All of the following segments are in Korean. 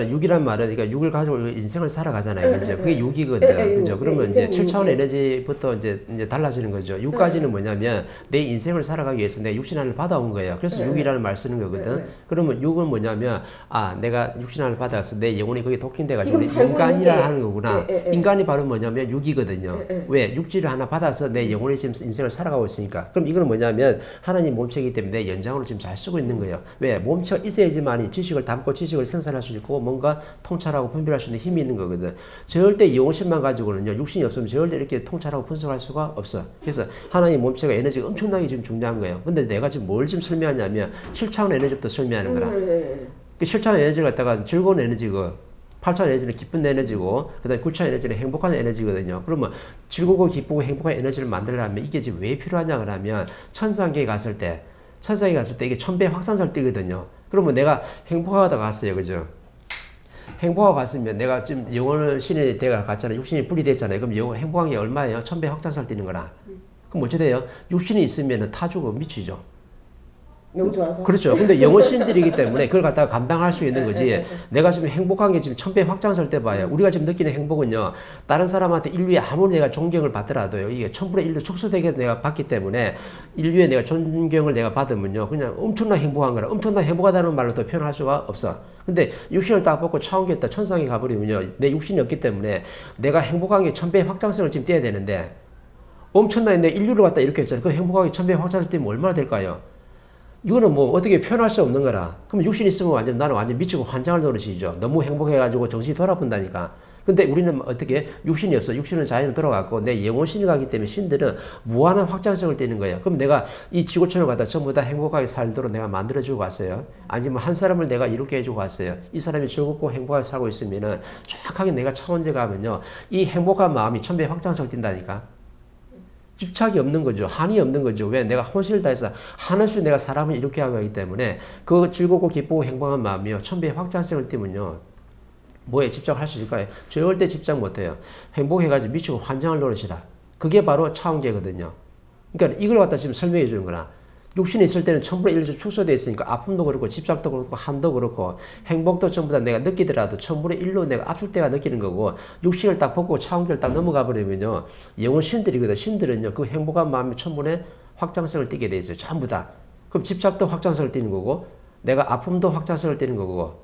육이란 말은 그러니까 육을 가지고 인생을 살아가잖아요. 네, 그죠? 네, 그게 네. 육이거든. 네, 네, 그죠? 육. 그러면 네, 이제 인생 7차원 육. 에너지부터 이제 이제 달라지는 거죠. 육까지는 뭐냐면 내 인생을 살아가기 위해서 내 육신 하나를 받아온 거예요. 그래서 네, 육이라는 말 쓰는 거거든. 그러면 육은 뭐냐면 아, 내가 육신 하나를 받아서 내 영혼이 거기에 독행돼 가지고 인간이라 하는 거구나. 인간이 바로 뭐냐면 육이거든요. 네, 네. 왜? 육지를 하나 받아서 내 영혼이 지금 인생을 살아가고 있으니까. 그럼 이거는 뭐냐면 하나님 몸체이기 때문에 내 연장으로 지금 잘 쓰고 있는 거예요. 왜? 몸체가 있어야지만이 지식을 담고 지식을 생산할 수 있고 뭔가 통찰하고 분별할 수 있는 힘이 있는 거거든. 절대 영혼심만 가지고는요. 육신이 없으면 절대 이렇게 통찰하고 분석할 수가 없어. 그래서 하나님 몸체가 에너지가 엄청나게 지금 중요한 거예요. 근데 내가 지금 뭘 지금 설명하냐면 7차원 에너지부터 설명하는 거라. 음, 그 7차원 에너지를 갖다가 즐거운 에너지고 8차원 에너지는 기쁜 에너지고 그 다음에 9차원 에너지는 행복한 에너지거든요. 그러면 즐거고 기쁘고 행복한 에너지를 만들려면 이게 지금 왜 필요하냐 그러면 천상계에 갔을 때 천상에 갔을 때 이게 천배 확산설 뛰거든요. 그러면 내가 행복하다 갔어요. 그죠? 행복하고 갔으면 내가 지금 영혼을 신이 내가 갔잖아요. 육신이 분리 됐잖아요. 그럼 영혼 행복한 게 얼마예요? 천배 확장설 뛰는 거라. 그럼 어찌 돼요? 육신이 있으면 타주고 미치죠. 너무 좋아서. 그렇죠. 근데 영어 신들이기 때문에 그걸 갖다가 감당할 수 있는 거지. 네, 네, 네. 내가 지금 행복한 게 지금 천배 확장설 때 봐요. 우리가 지금 느끼는 행복은요. 다른 사람한테 인류에 아무리 내가 존경을 받더라도요. 이게 천분의 일로 축소되게 내가 받기 때문에 인류에 내가 존경을 내가 받으면요. 그냥 엄청나 행복한 거라. 엄청나 행복하다는 말로 더 표현할 수가 없어. 근데 육신을 딱 벗고 차원계 딱 천상에 가버리면요. 내 육신이 없기 때문에 내가 행복한 게 천배 확장성을 지금 떼야 되는데 엄청나게 내 인류를 갖다 이렇게 했잖아요. 그 행복하게 천배 확장성 떼면 얼마나 될까요? 이거는 뭐 어떻게 표현할 수 없는 거라. 그럼 육신 있으면 완전 나는 완전 미치고 환장할 노릇이죠. 너무 행복해가지고 정신이 돌아본다니까. 근데 우리는 어떻게 육신이 없어. 육신은 자연으로 돌아갔고 내 영혼 신이 가기 때문에 신들은 무한한 확장성을 띠는 거예요. 그럼 내가 이 지구촌을 갖다 전부 다 행복하게 살도록 내가 만들어주고 왔어요. 아니면 한 사람을 내가 이렇게 해주고 왔어요. 이 사람이 즐겁고 행복하게 살고 있으면은 정확하게 내가 차원제 가면요. 이 행복한 마음이 천배 확장성을 띈다니까. 집착이 없는 거죠. 한이 없는 거죠. 왜? 내가 혼신을 다해서 한없이 내가 사람을 이렇게 하기 때문에 그 즐겁고 기쁘고 행복한 마음이요. 천배의 확장성을 띠면요. 뭐에 집착할 수 있을까요? 절대 집착 못해요. 행복해가지고 미치고 환장을 노릇이라. 그게 바로 차원계거든요. 그러니까 이걸 갖다 지금 설명해 주는 거나. 육신이 있을 때는 천분의 일로 축소되어 있으니까 아픔도 그렇고 집착도 그렇고 한도 그렇고 행복도 전부 다 내가 느끼더라도 천분의 일로 내가 압축대가 느끼는 거고 육신을 딱 벗고 차원계를 딱 넘어가 버리면요. 영혼 신들이거든 신들은요. 그 행복한 마음이 천분의 확장성을 띠게 돼 있어요 전부 다. 그럼 집착도 확장성을 띠는 거고 내가 아픔도 확장성을 띠는 거고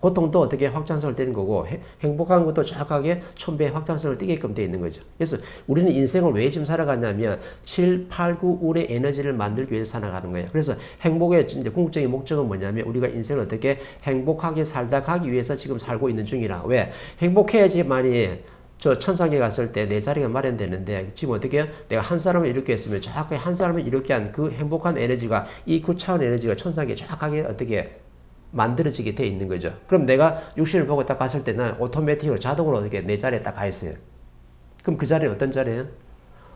고통도 어떻게 확장성을 띠는 거고 해- 행복한 것도 정확하게 천배의 확장성을 띠게끔 되어 있는 거죠. 그래서 우리는 인생을 왜 지금 살아가냐면 7, 8, 9, 운의 에너지를 만들기 위해서 살아가는 거예요. 그래서 행복의 이제 궁극적인 목적은 뭐냐면 우리가 인생을 어떻게 행복하게 살다 가기 위해서 지금 살고 있는 중이라. 왜? 행복해야지만이 저 천상에 갔을 때 내 자리가 마련되는데 지금 어떻게? 내가 한 사람을 이렇게 했으면 정확하게 한 사람을 이렇게 한 그 행복한 에너지가 이 구차원 에너지가 천상에 정확하게 어떻게 만들어지게 돼 있는 거죠. 그럼 내가 육신을 보고 딱 갔을 때는 오토매틱으로 자동으로 어떻게 내 자리에 딱 가 있어요. 그럼 그 자리는 어떤 자리예요?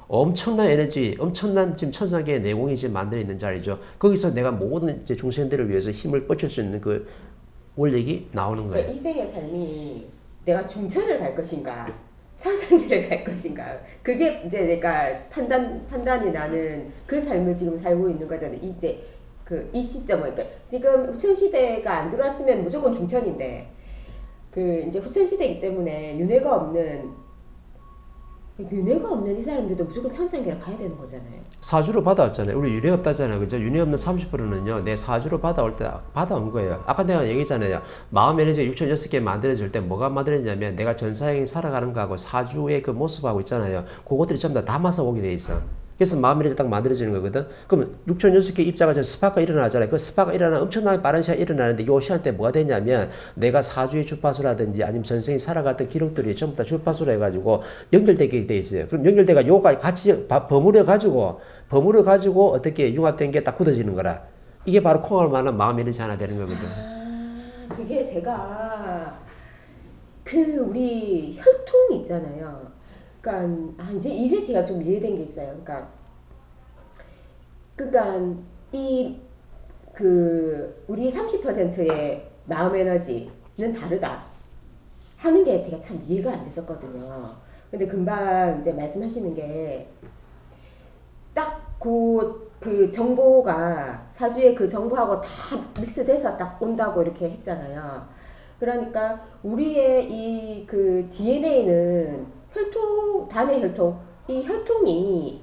엄청난 에너지, 엄청난 지금 천상계의 내공이 지금 만들어 있는 자리죠. 거기서 내가 모든 이제 중생들을 위해서 힘을 뻗칠 수 있는 그 원력이 나오는 거예요. 그러니까 인생의 삶이 내가 중천을 갈 것인가 상상계를 갈 것인가 그게 이제 내가 판단 판단이 나는 그 삶을 지금 살고 있는 거잖아요. 이제 그 이 시점은 그러니까 지금 후천 시대가 안 들어왔으면 무조건 중천인데 그 이제 후천 시대이기 때문에 윤회가 없는 윤회가 없는 이 사람들도 무조건 천상계를 가야 되는 거잖아요. 사주로 받아왔잖아요. 우리 윤회 없다잖아요. 그죠? 윤회 없는 30%는요, 내 사주로 받아올 때 받아온 거예요. 아까 내가 얘기했잖아요. 마음 에너지가 6,006개 만들어질 때 뭐가 만들어지냐면 내가 전사형이 살아가는 거하고 사주의 그 모습하고 있잖아요. 그것들이 전부 다 담아서 오게 돼 있어. 그래서 마음 에너지 딱 만들어지는 거거든. 그럼 6,006개 입자가 전 스파가 일어나잖아요. 그 스파가 일어나 엄청나게 빠른 시간 일어나는데 요 시간 때 뭐가 되냐면 내가 사주의 주파수라든지 아니면 전생이 살아갔던 기록들이 전부 다 주파수로 해가지고 연결되게 돼 있어요. 그럼 연결돼가 요가 같이 바- 버무려 가지고 버무려 가지고 어떻게 융합된 게 딱 굳어지는 거라. 이게 바로 콩알 만한 마음 에너지 하나 되는 거거든. 아, 그게 제가 그 우리 혈통 있잖아요. 그러니까 아, 이제 이제 제가 좀 이해된 게 있어요. 그러니까 그러니까 이 그 우리 30%의 마음 에너지는 다르다 하는 게 제가 참 이해가 안 됐었거든요. 근데 금방 이제 말씀하시는 게 딱 그 그 정보가 사주의 그 정보하고 다 믹스돼서 딱 온다고 이렇게 했잖아요. 그러니까 우리의 이 그 DNA는 혈통 단의 혈통 이 혈통이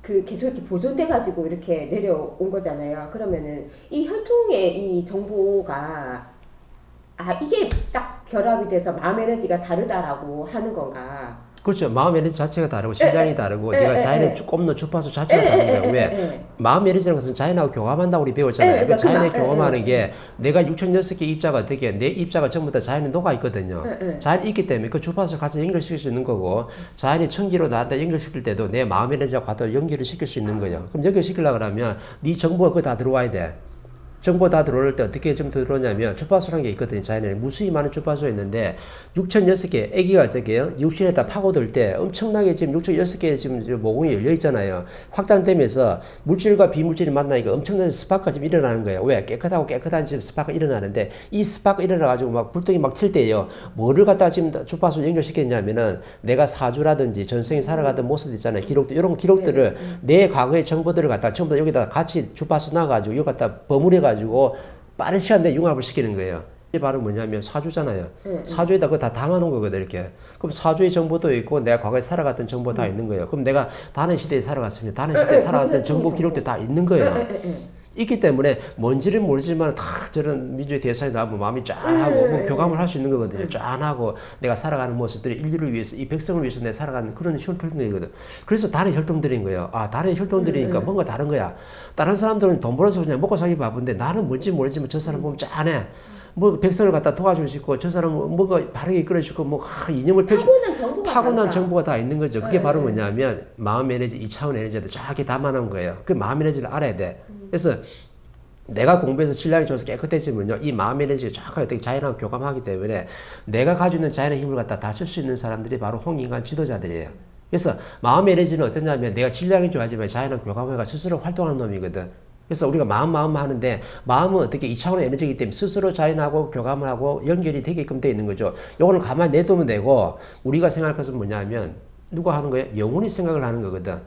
그 계속 이렇게 보존돼 가지고 이렇게 내려온 거잖아요. 그러면은 이 혈통의 이 정보가 아 이게 딱 결합이 돼서 마음 에너지가 다르다라고 하는 건가? 그렇죠. 마음 에너지 자체가 다르고 심장이 에, 다르고 에, 내가 에, 자연의 에. 주- 꼽는 주파수 자체가 다른 거예요. 왜? 에, 마음 에너지라는 것은 자연하고 교감한다고 우리 배웠잖아요. 예, 그 자연에 그 마- 예, 교감하는 예, 게 내가 6,006개 입자가 되게 내 입자가 전부 다 자연에 녹아 있거든요. 예, 예. 자연이 있기 때문에 그 주파수를 같이 연결시킬 수 있는 거고 자연이 천기로 나한테 연결시킬 때도 내 마음 에너지와 같이 연결을 시킬 수 있는 거예요. 그럼 연결시키려고 그러면 네 정보가 그거 다 들어와야 돼. 정보 다 들어올 때 어떻게 좀 들어오냐면 주파수라는 게 있거든요. 자연에 무수히 많은 주파수가 있는데 6,006개 아기가 저게요. 육신에다 파고들 때 엄청나게 지금 6,006개 지금 저 모공이 열려 있잖아요. 확장되면서 물질과 비물질이 만나니까 엄청난 스파크가 지금 일어나는 거예요. 왜? 깨끗하고 깨끗한 지금 스파크가 일어나는데 이 스파크 일어나가지고 막 불똥이 막 튈 때요. 뭐를 갖다 지금 주파수 연결시켰냐면은 내가 사주라든지 전생에 살아가던 모습 있잖아요. 기록들, 이런 기록들을 내 과거의 정보들을 갖다 전부 다 여기다 같이 주파수 놔가지고 여기 갖다 버무려가 지고 빠른 시간 내에 융합을 시키는 거예요. 이게 바로 뭐냐면 사주잖아요. 응, 사주에다 그거 다 담아놓은 거거든, 이렇게. 그럼 사주의 정보도 있고, 내가 과거에 살아갔던 정보 다 있는 거예요. 그럼 내가 다른 시대에 살아갔습니다. 다른 시대에 응, 살아갔던 응, 정보 응, 기록도 다 있는 거예요. 있기 때문에 뭔지는 모르지만 다 저런 민주의 대사에 나오면 마음이 짠하고 뭐 교감을 할 수 있는 거거든요. 짠하고 내가 살아가는 모습들이 인류를 위해서 이 백성을 위해서 내가 살아가는 그런 혈통들이거든. 그래서 다른 혈통들인 거예요. 아 다른 혈통들이니까 뭔가 다른 거야. 다른 사람들은 돈 벌어서 그냥 먹고 살기 바쁜데 나는 뭔지 모르지만 저 사람 보면 짠해. 뭐 백성을 갖다 도와줄 수 있고 저 사람은 뭐가 바르게 이끌어주고 뭐 아, 이념을 펼쳐 타고난 정보가 타고난. 정보가 다 있는 거죠. 그게 네, 바로 네. 뭐냐면 마음 에너지, 이차원 에너지를 쫙 담아놓은 거예요. 그 마음 에너지를 알아야 돼. 그래서 내가 공부해서 신랑이 좋아서 깨끗해지면요. 이 마음 에너지가 쫙 어떻게 자연하고 교감하기 때문에 내가 가지고 있는 자연의 힘을 갖다 다 쓸 수 있는 사람들이 바로 홍인간 지도자들이에요. 그래서 마음 에너지는 어떠냐면 내가 질량이 좋아지면 자연하고 교감해가 스스로 활동하는 놈이거든. 그래서 우리가 마음 마음 하는데 마음은 어떻게 이차원의 에너지이기 때문에 스스로 자연하고 교감을 하고 연결이 되게끔 돼 있는 거죠. 요거는 가만히 내두면 되고 우리가 생각할 것은 뭐냐면 누가 하는 거예요? 영혼이 생각을 하는 거거든.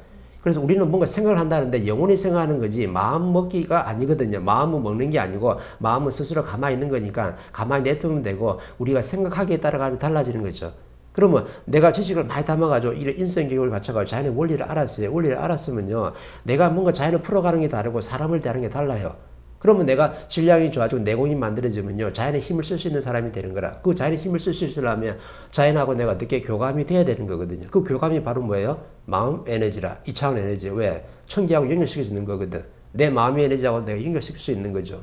그래서 우리는 뭔가 생각을 한다는데 영혼이 생각하는 거지 마음 먹기가 아니거든요. 마음은 먹는 게 아니고 마음은 스스로 가만히 있는 거니까 가만히 내두면 되고 우리가 생각하기에 따라 가지고 달라지는 거죠. 그러면 내가 지식을 많이 담아가지고 이런 인성 교육을 갖춰가지고 자연의 원리를 알았어요. 원리를 알았으면요. 내가 뭔가 자연을 풀어가는 게 다르고 사람을 대하는 게 달라요. 그러면 내가 질량이 좋아지고 내공이 만들어지면요. 자연의 힘을 쓸 수 있는 사람이 되는 거라. 그 자연의 힘을 쓸 수 있으려면 자연하고 내가 어떻게 교감이 돼야 되는 거거든요. 그 교감이 바로 뭐예요? 마음 에너지라. 이차원 에너지. 왜? 천기하고 연결시켜주는 거거든. 내 마음의 에너지하고 내가 연결시킬 수 있는 거죠.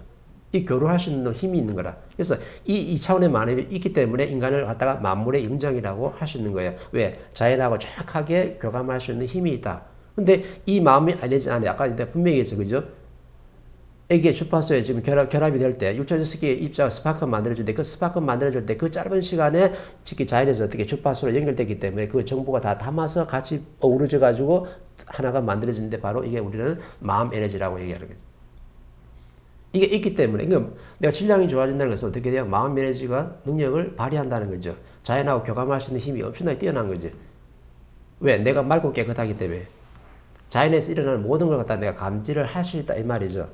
이 교류할 수 있는 힘이 있는 거라. 그래서 이, 이 차원의 마음이 있기 때문에 인간을 갖다가 만물의 영장이라고 할 수 있는 거예요. 왜? 자연하고 정확하게 교감할 수 있는 힘이 있다. 근데 이 마음의 에너지 안에 아까 분명히 했죠. 그죠? 애기의 주파수에 지금 결합, 결합이 될 때, 6,006개의 입자가 스파크 만들어줄 때, 그 스파크 만들어줄 때, 그 짧은 시간에 특히 자연에서 어떻게 주파수로 연결되기 때문에 그 정보가 다 담아서 같이 어우러져가지고 하나가 만들어지는데 바로 이게 우리는 마음 에너지라고 얘기하는 거죠. 이게 있기 때문에, 그러니까 내가 질량이 좋아진다는 것은 어떻게 돼요? 마음 에너지가 능력을 발휘한다는 거죠. 자연하고 교감할 수 있는 힘이 엄청나게 뛰어난 거지. 왜? 내가 맑고 깨끗하기 때문에. 자연에서 일어나는 모든 걸 갖다 내가 감지를 할 수 있다 이 말이죠.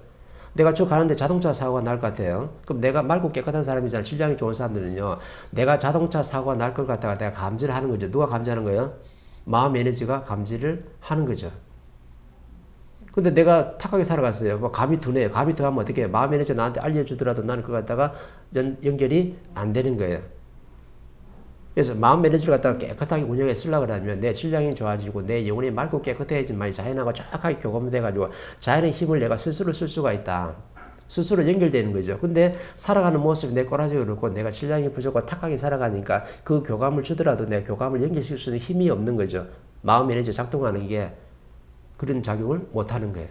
내가 저 가는데 자동차 사고가 날 것 같아요. 그럼 내가 맑고 깨끗한 사람이잖아. 질량이 좋은 사람들은요. 내가 자동차 사고가 날 것 같다가 내가 감지를 하는 거죠. 누가 감지하는 거예요? 마음 에너지가 감지를 하는 거죠. 근데 내가 탁하게 살아갔어요. 뭐 감이 두네. 감이 더하면 어떻게 해? 마음 에너지 나한테 알려주더라도 나는 그거 갖다가 연, 연결이 안 되는 거예요. 그래서 마음 에너지를 갖다가 깨끗하게 운영해 쓰려고 그러면 내 질량이 좋아지고 내 영혼이 맑고 깨끗해야지만 자연하고 정확하게 교감돼가지고 자연의 힘을 내가 스스로 쓸 수가 있다. 스스로 연결되는 거죠. 근데 살아가는 모습이 내 꼬라지가 그렇고 내가 질량이 부족하고 탁하게 살아가니까 그 교감을 주더라도 내가 교감을 연결시킬 수 있는 힘이 없는 거죠. 마음 에너지 작동하는 게 그런 작용을 못 하는 거예요.